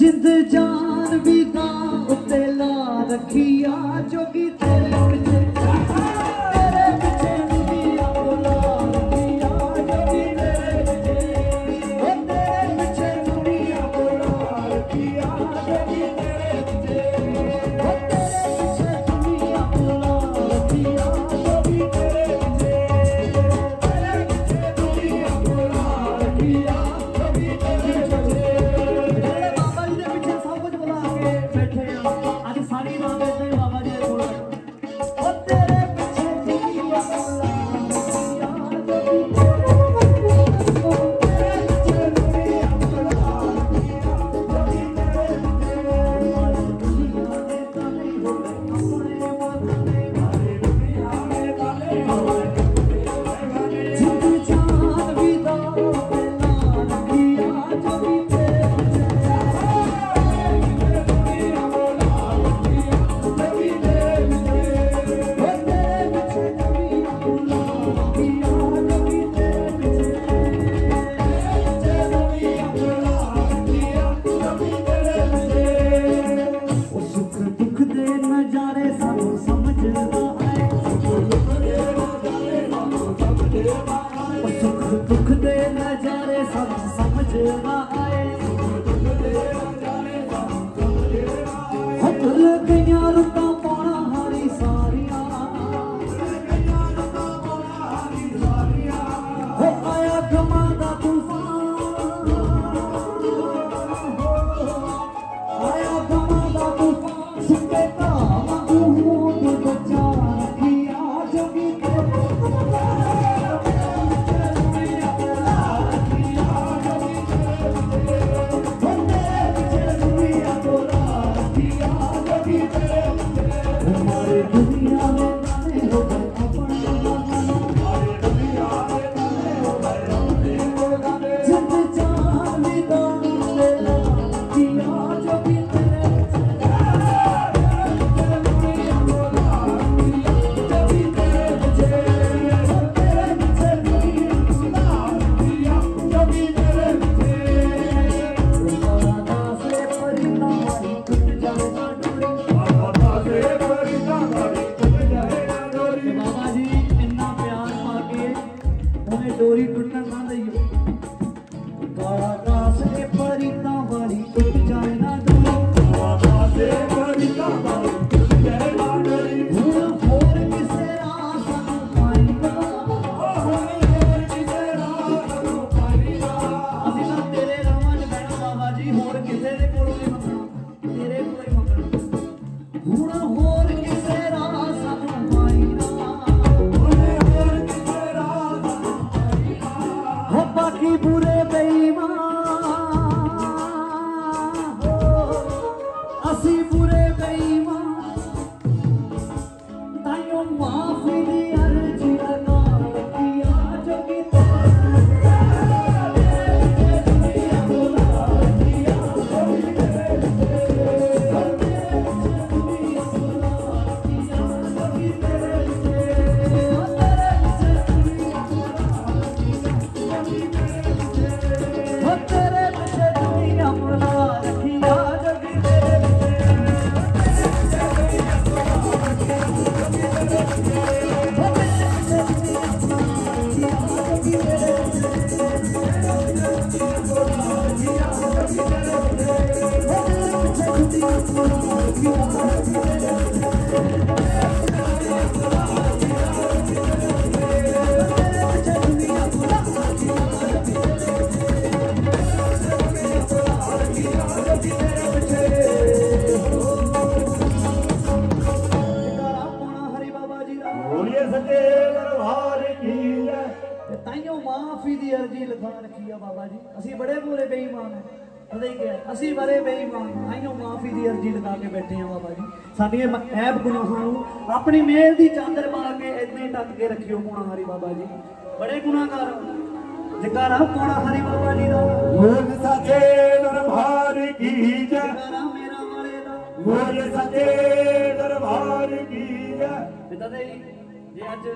ਜਿੰਦ ਜਾਨ ਵੀ ਤਾਂ ਉੱਤੇ ਲਾ ਰੱਖੀ ਆ ਜੋਗੀ ত্রিপুরা ਬੜੇ ਬੁਰੇ ਬੇਈਮਾਨ ਹੈ ਪਤਾ ਹੀ ਅਸੀਂ ਬੜੇ ਬੇਈਮਾਨ ਆਈਓ ਮਾਫੀ ਦੀ ਅਰਜ਼ੀ ਲਗਾ ਕੇ ਬੈਠੇ ਆ ਬਾਬਾ ਜੀ। ਸਾਡੀਆਂ ਐਬ ਗੁਨਾਹਾਂ ਨੂੰ ਆਪਣੀ ਮਿਹਰ ਦੀ ਚਾਦਰ ਪਾ ਕੇ ਇੰਨੇ ਟੱਕ ਕੇ ਰੱਖਿਓ ਕੋਣਾ ਹਰੀ ਬਾਬਾ ਜੀ। ਬੜੇ ਗੁਨਾਹਗਾਰ ਜਕਾਰਾ ਕੋਣਾ ਹਰੀ ਬਾਬਾ ਜੀ ਦਾ? ਗੁਰ ਸਾਚੇ ਦਰਬਾਰ ਕੀ ਜੈ? ਮੇਰਾ ਵਾਲੇ ਸਾਚੇ ਦਰਬਾਰ ਕੀ ਜੈ? ਪਿਤਾ ਦੇ ਜੇ ਅੱਜ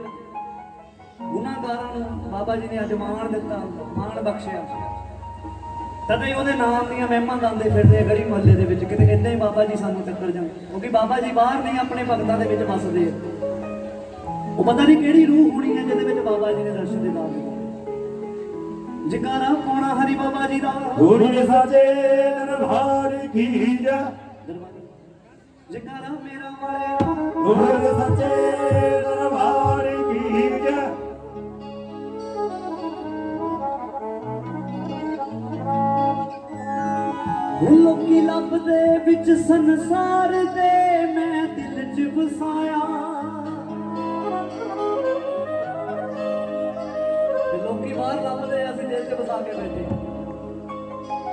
ਗੁਨਾਹਗਾਰਾਂ ਨੂੰ ਬਾਬਾ ਜੀ ਨੇ ਅਜਮਾਨ ਦਿੱਤਾ ਮਾਣ ਬਖਸ਼ਿਆ। ਤਦੇ ਉਹਦੇ ਨਾਮ ਦੀਆਂ ਮਹਿਮਾ ਗਾਉਂਦੇ ਫਿਰਦੇ ਆ ਗਲੀ ਮੁਹੱਲੇ ਦੇ ਵਿੱਚ ਕਿਤੇ ਇਦਾਂ ਹੀ ਬਾਬਾ ਜੀ ਸਾਨੂੰ ਟੱਕਰ ਜਾਣ। ਕਿਉਂਕਿ ਬਾਬਾ ਜੀ ਬਾਹਰ ਨਹੀਂ ਆਪਣੇ ਭਗਤਾਂ ਦੇ ਵਿੱਚ ਵਸਦੇ ਆ। ਉਹ ਪਤਾ ਨਹੀਂ ਕਿਹੜੀ ਰੂਹ ਹੋਣੀ ਹੈ ਜਿਹਦੇ ਵਿੱਚ ਬਾਬਾ ਜੀ ਨੇ ਦਰਸ਼ਨ ਦੇ ਲਾ ਦਿੱਤੇ। ਜਕਾਰਾ ਪਾਉਣਾ ਹਰੀ ਬਾਬਾ ਜੀ ਦਾ। ਗੁਰੂ ਸਾਚੇ ਦਰਬਾਰ ਕੀ ਜੈ। ਜਕਾਰਾ ਮੇਰਾ ਵਾਲੇ ਗੁਰੂ ਸਾਚੇ ਵਿੱਚ ਸੰਸਾਰ ਦੇ ਮੈਂ ਦਿਲ 'ਚ ਵਸਾਇਆ। ਲੋਕੀ ਬਾਹਰ ਲੱਭਦੇ ਅਸੀਂ ਦਿਲ 'ਚ ਵਸਾ ਕੇ ਬੈਠੇ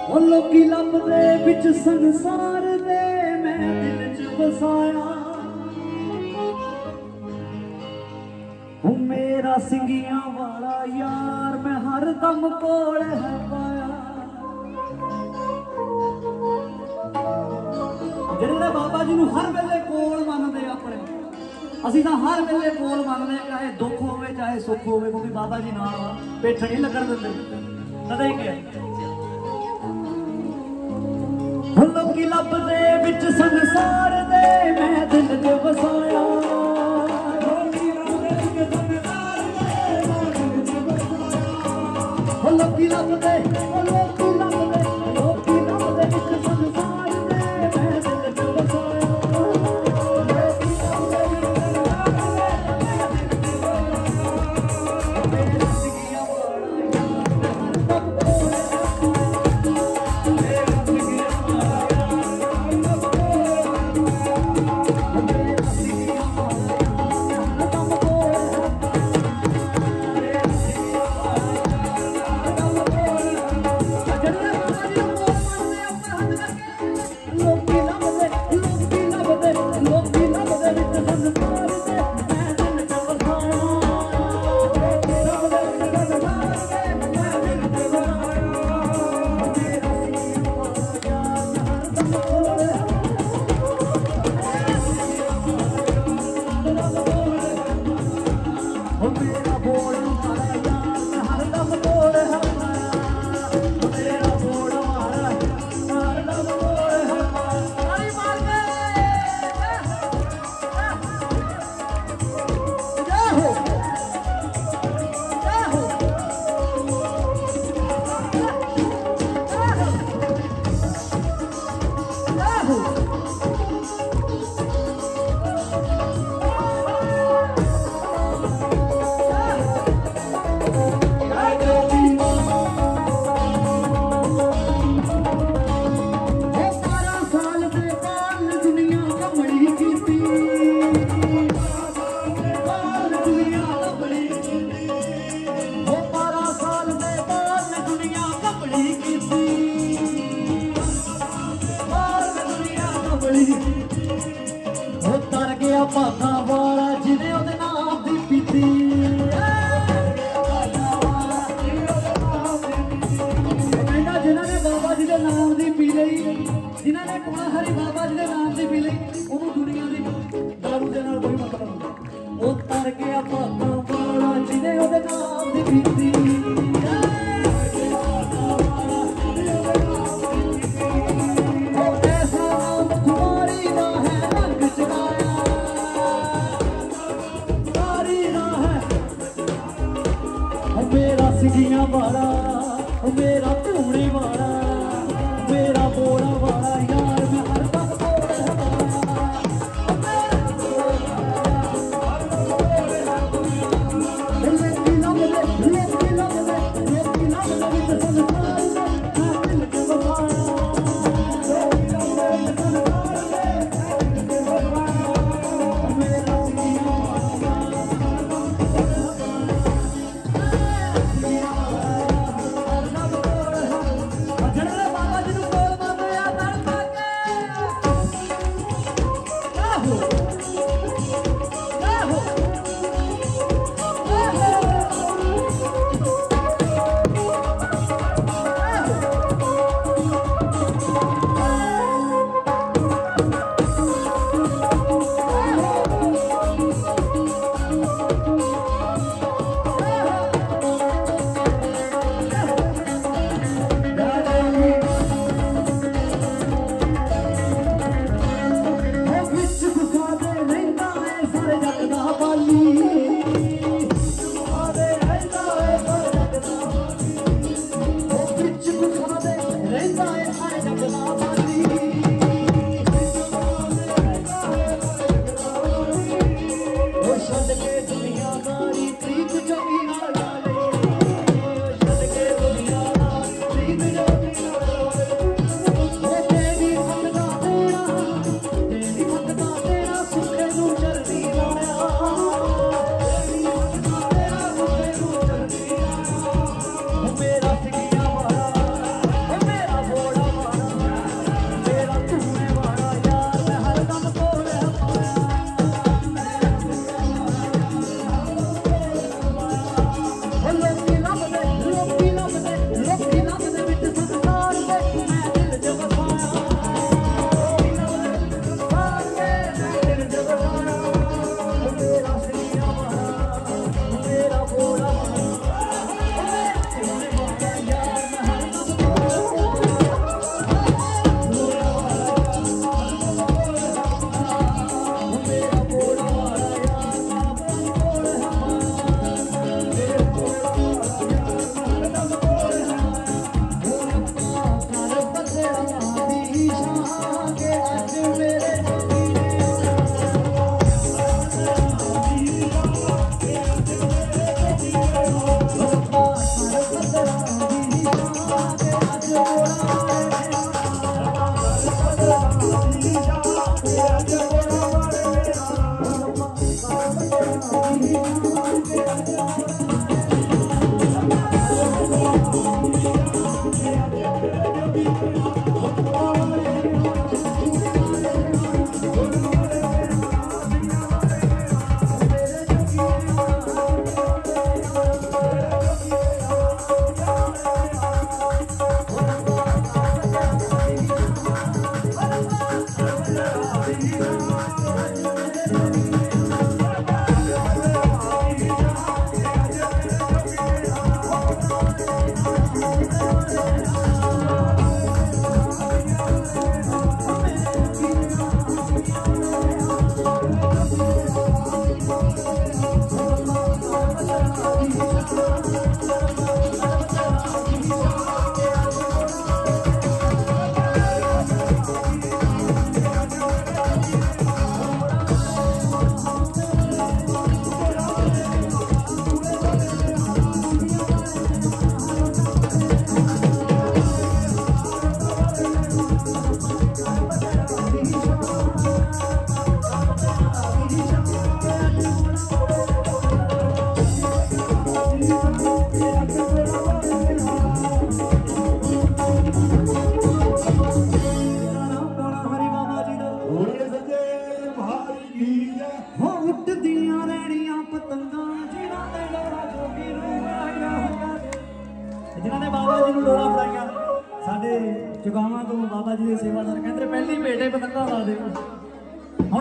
ਉਹ ਲੋਕੀ ਲੱਭਦੇ ਵਿੱਚ ਸੰਸਾਰ ਦੇ ਮੈਂ ਦਿਲ 'ਚ ਵਸਾਇਆ। ਉਹ ਮੇਰਾ ਸਿੰਘੀਆਂ ਵਾਲਾ ਯਾਰ, ਮੈਂ ਹਰ ਦਮ ਕੋਲ ਹੈ ਪਾਇਆ ਜਿਹੜੇ ਬਾਬਾ ਜੀ ਨੂੰ ਹਰ ਵੇਲੇ ਕੋਲ ਮੰਨਦੇ ਆ ਆਪਣੇ। ਅਸੀਂ ਤਾਂ ਹਰ ਵੇਲੇ ਕੋਲ ਮੰਨਦੇ ਆ, ਚਾਹੇ ਦੁੱਖ ਹੋਵੇ, ਚਾਹੇ ਸੁੱਖ ਹੋਵੇ, ਕਿਉਂਕਿ ਬਾਬਾ ਜੀ ਨਾਲ ਆ, ਪੇਠ ਨਹੀਂ ਲੱਗਣ ਦਿੰਦੇ। ਤਦੇ ਹੀ ਕਿਹਾ ਹੁਣ ਲੋਕੀ ਲੱਭਦੇ ਵਿੱਚ ਸੰਸਾਰ ਦੇ, ਮੈਂ ਦਿਲ 'ਚ ਵਸਾਇਆ। ਲੋਕੀ ਲੱਭਦੇ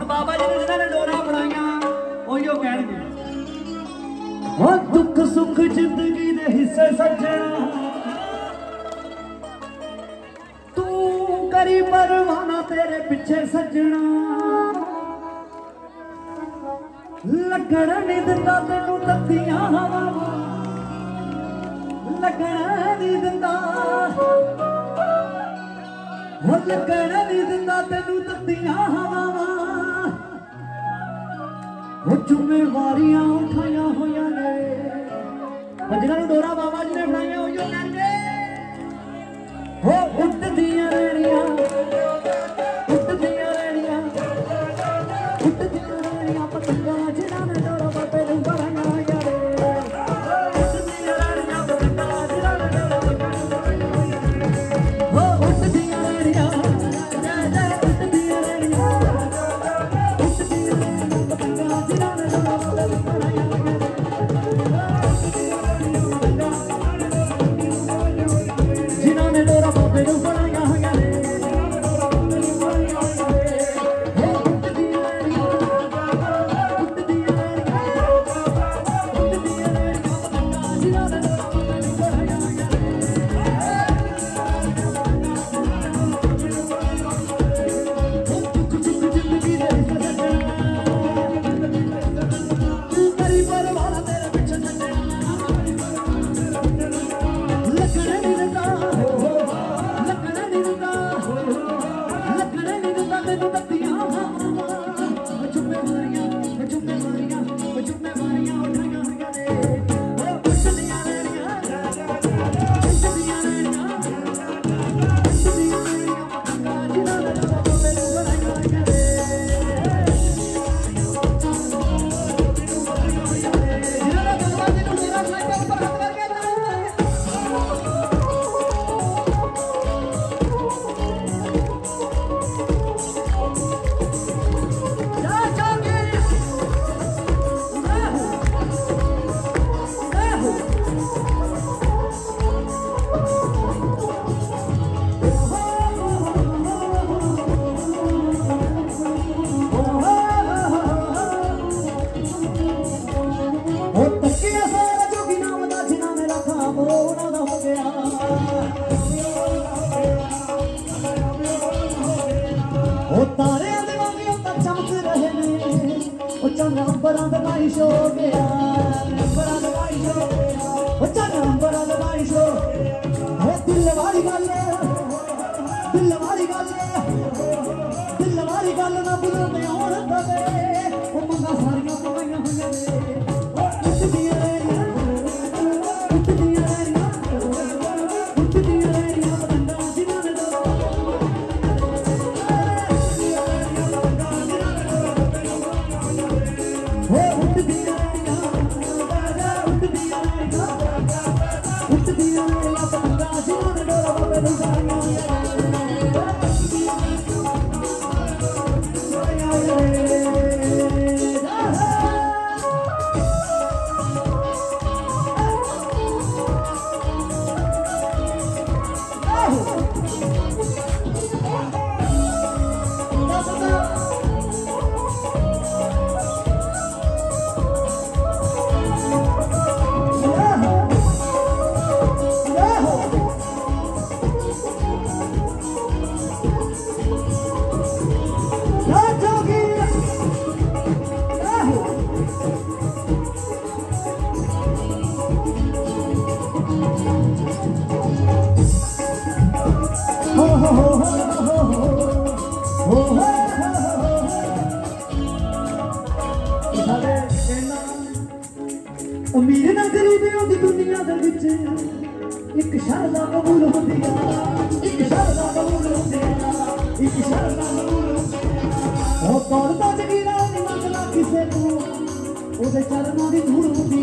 ਹੁਣ ਬਾਬਾ ਜੀ ਨੇ ਜਿਹਨਾਂ ਨੇ ਡੋਰਾ ਬਣਾਈਆਂ ਉਹੀਓ ਕਹਿਣਗੇ ਹੋ, ਦੁੱਖ ਸੁੱਖ ਜ਼ਿੰਦਗੀ ਦੇ ਹਿੱਸੇ ਸੱਜਣਾ। ਤੂੰ ਕਰੀ ਪਰਵਾਨਾ ਤੇਰੇ ਪਿੱਛੇ ਸੱਜਣਾ। ਲੱਗਣ ਨਹੀਂ ਦਿੰਦਾ ਤੈਨੂੰ ਤੱਤੀਆਂ ਹਵਾਵਾਂ ਲੱਗਣ ਨਹੀਂ ਦਿੰਦਾ। ਹੋ, ਲੱਗਣ ਨਹੀਂ ਦਿੰਦਾ ਤੈਨੂੰ ਤੱਤੀਆਂ ਹਵਾਵਾਂ ਉਹ ਉਠਾਈਆਂ ਹੋਈਆਂ ਨੇ। ਅੱਜ ਨੂੰ ਡੋਰਾ ਬਾਬਾ ਜੀ ਨੇ ਬਣਾਈਆਂ ਹੋਈਆਂ ਨੇ। ਚੰਨ ਅੰਬਰਾਂ ਦਾ ਨਾਈਸ਼ ਹੋ ਉਹਦੇ ਚਰਨਾਂ ਦੀ